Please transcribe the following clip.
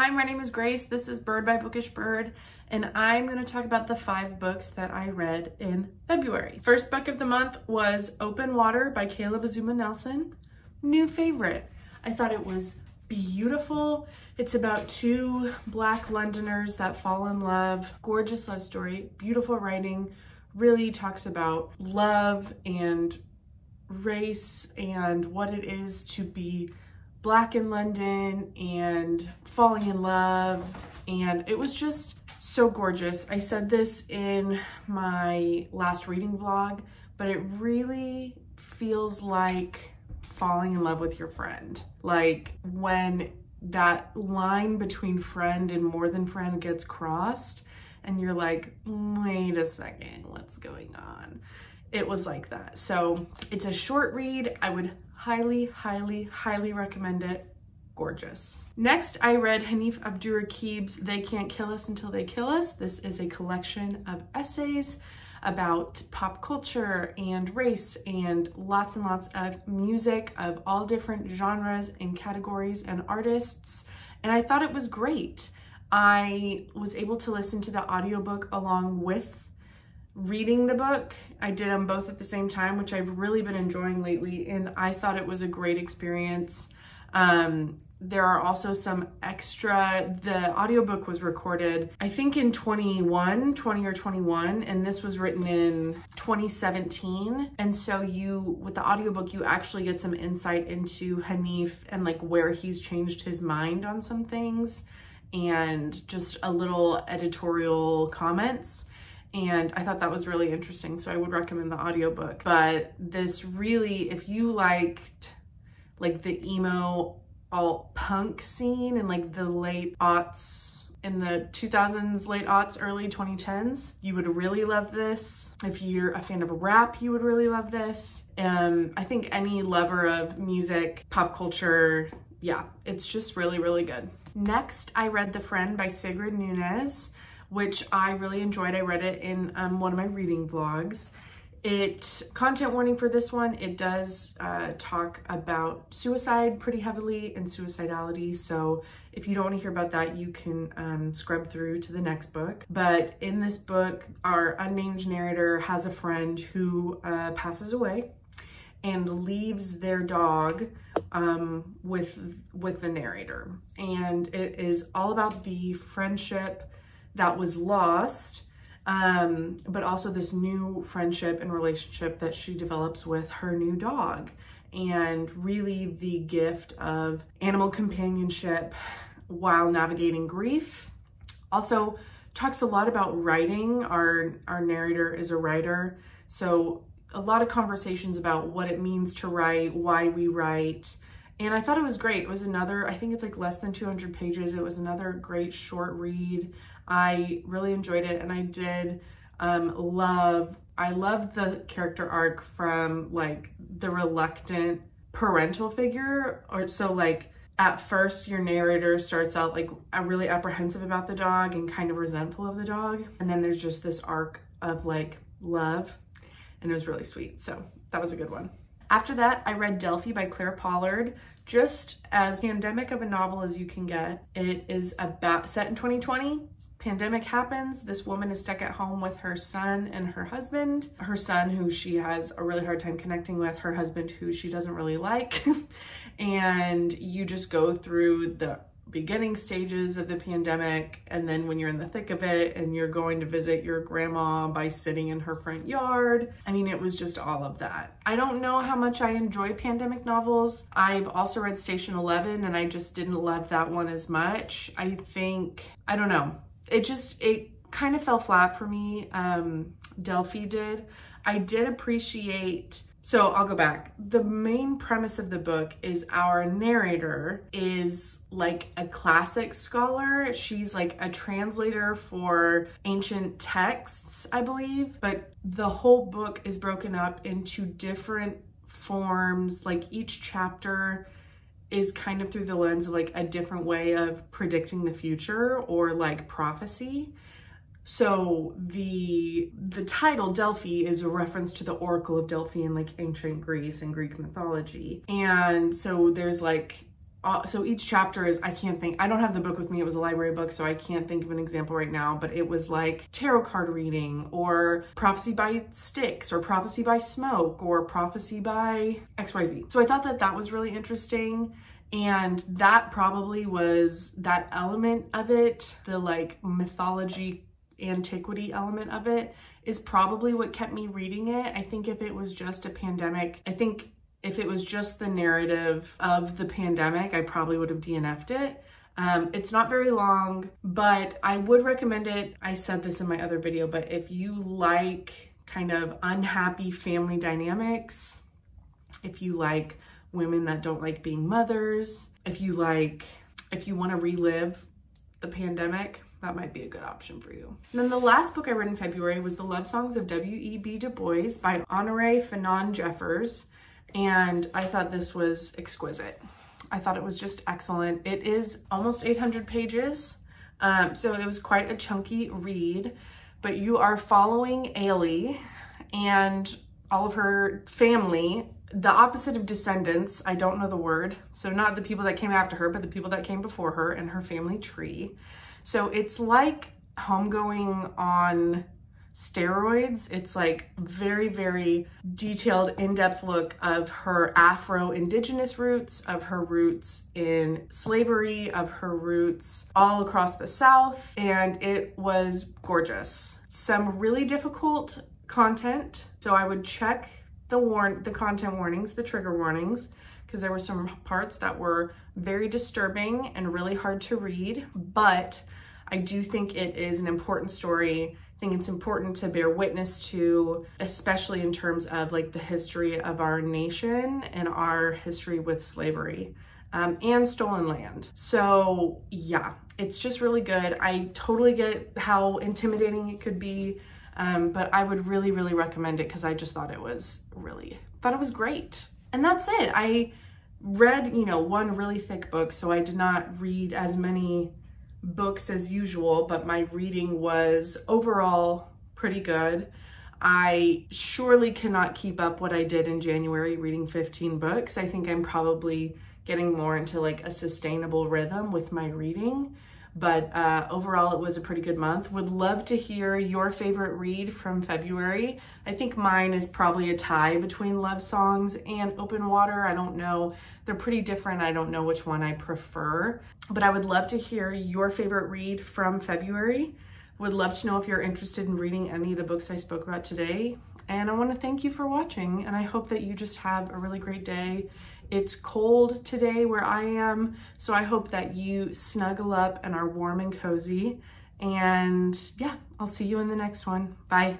Hi, my name is Grace. This is Bird by Bookish Bird, and I'm going to talk about the five books that I read in February. First book of the month was Open Water by Caleb Azumah Nelson. New favorite. I thought it was beautiful. It's about two black Londoners that fall in love. Gorgeous love story, beautiful writing, really talks about love and race and what it is to be black in London and falling in love. And it was just so gorgeous. I said this in my last reading vlog, but it really feels like falling in love with your friend. Like when that line between friend and more than friend gets crossed and you're like, wait a second, what's going on? It was like that. So it's a short read. I would highly, highly, highly recommend it. Gorgeous. Next, I read Hanif Abdurraqib's They Can't Kill Us Until They Kill Us. This is a collection of essays about pop culture and race and lots and lots of music of all different genres and categories and artists. And I thought it was great. I was able to listen to the audiobook along with reading the book. I did them both at the same time, which I've really been enjoying lately, and I thought it was a great experience. Um, there are also some extra, the audiobook was recorded, I think in 21, 20 or 21, and this was written in 2017. And so you, with the audiobook, you actually get some insight into Hanif and like where he's changed his mind on some things and just a little editorial comments and I thought that was really interesting so I would recommend the audiobook but this really if you liked like the emo alt punk scene and like the late aughts in the 2000s, late aughts, early 2010s. You would really love this. If you're a fan of rap, you would really love this. Um, I think any lover of music, pop culture, yeah, it's just really, really good. Next, I read The Friend by Sigrid Nunez which I really enjoyed. I read it in um, one of my reading vlogs. It, content warning for this one, it does uh, talk about suicide pretty heavily and suicidality. So if you don't want to hear about that, you can um, scrub through to the next book. But in this book, our unnamed narrator has a friend who uh, passes away and leaves their dog um, with with the narrator. And it is all about the friendship that was lost, um, but also this new friendship and relationship that she develops with her new dog. And really the gift of animal companionship while navigating grief. Also talks a lot about writing. Our, our narrator is a writer. So a lot of conversations about what it means to write, why we write, and I thought it was great. It was another, I think it's like less than 200 pages. It was another great short read. I really enjoyed it and I did um, love, I loved the character arc from like the reluctant parental figure or so like at first your narrator starts out like really apprehensive about the dog and kind of resentful of the dog. And then there's just this arc of like love and it was really sweet. So that was a good one. After that, I read Delphi by Clare Pollard, just as pandemic of a novel as you can get. It is about set in 2020. Pandemic happens. This woman is stuck at home with her son and her husband. Her son, who she has a really hard time connecting with, her husband, who she doesn't really like. and you just go through the beginning stages of the pandemic and then when you're in the thick of it and you're going to visit your grandma by sitting in her front yard. I mean, it was just all of that. I don't know how much I enjoy pandemic novels. I've also read Station 11 and I just didn't love that one as much. I think, I don't know. It just, it kind of fell flat for me. Um, Delphi did. I did appreciate so I'll go back. The main premise of the book is our narrator is like a classic scholar. She's like a translator for ancient texts, I believe. But the whole book is broken up into different forms. Like each chapter is kind of through the lens of like a different way of predicting the future or like prophecy. So the the title Delphi is a reference to the Oracle of Delphi in like ancient Greece and Greek mythology. And so there's like uh, so each chapter is I can't think I don't have the book with me it was a library book so I can't think of an example right now but it was like tarot card reading or prophecy by sticks or prophecy by smoke or prophecy by XYZ so I thought that that was really interesting and that probably was that element of it the like mythology antiquity element of it is probably what kept me reading it I think if it was just a pandemic I think if it was just the narrative of the pandemic, I probably would have DNF'd it. Um, it's not very long, but I would recommend it. I said this in my other video, but if you like kind of unhappy family dynamics, if you like women that don't like being mothers, if you like, if you want to relive the pandemic, that might be a good option for you. And then the last book I read in February was The Love Songs of W.E.B. Du Bois by Honorée Fanonne Jeffers and I thought this was exquisite. I thought it was just excellent. It is almost 800 pages, um, so it was quite a chunky read, but you are following Ailey and all of her family, the opposite of descendants, I don't know the word, so not the people that came after her, but the people that came before her and her family tree. So it's like homegoing on steroids. It's like very, very detailed, in-depth look of her Afro-Indigenous roots, of her roots in slavery, of her roots all across the South, and it was gorgeous. Some really difficult content, so I would check the warn the content warnings, the trigger warnings, because there were some parts that were very disturbing and really hard to read, but I do think it is an important story I think it's important to bear witness to, especially in terms of like the history of our nation and our history with slavery. Um, and stolen land. So yeah, it's just really good. I totally get how intimidating it could be, um, but I would really, really recommend it because I just thought it was really, thought it was great. And that's it. I read, you know, one really thick book, so I did not read as many books as usual, but my reading was overall pretty good. I surely cannot keep up what I did in January reading 15 books. I think I'm probably getting more into like a sustainable rhythm with my reading. But uh, overall, it was a pretty good month. Would love to hear your favorite read from February. I think mine is probably a tie between Love Songs and Open Water. I don't know. They're pretty different. I don't know which one I prefer. But I would love to hear your favorite read from February. Would love to know if you're interested in reading any of the books I spoke about today. And I want to thank you for watching. And I hope that you just have a really great day it's cold today where I am, so I hope that you snuggle up and are warm and cozy. And yeah, I'll see you in the next one. Bye.